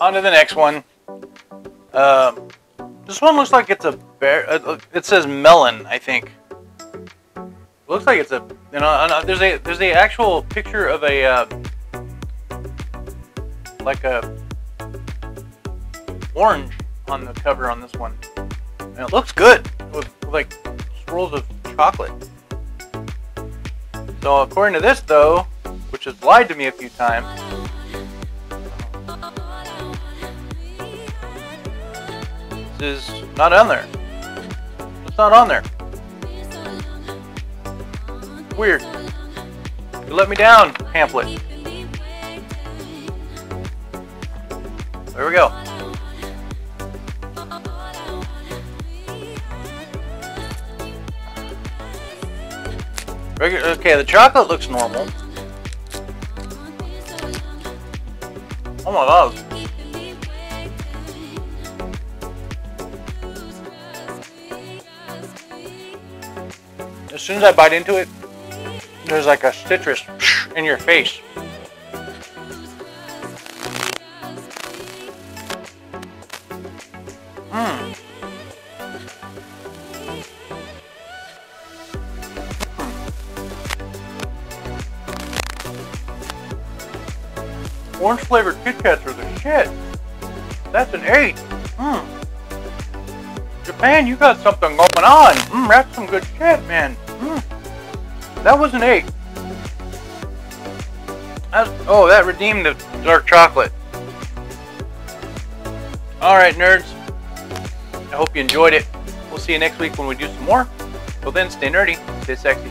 on to the next one. Uh, this one looks like it's a bear. Uh, it says melon, I think. looks like it's a you know. uh, There's a there's a actual picture of a uh, like a orange on the cover on this one, and it looks good with, with like swirls of chocolate. So according to this though, which has lied to me a few times, is not on there. It's not on there. Weird. You let me down, pamphlet. There we go. Okay, the chocolate looks normal. Oh my god. As soon as I bite into it, there's like a citrus in your face. Mmm. Orange flavored Kit Kats are the shit. That's an 8. Mmm. Japan, you got something going on. Mmm, that's some good shit, man. That was an 8. That's, oh, that redeemed the dark chocolate. Alright, nerds. I hope you enjoyed it. We'll see you next week when we do some more. Till then, stay nerdy, stay sexy.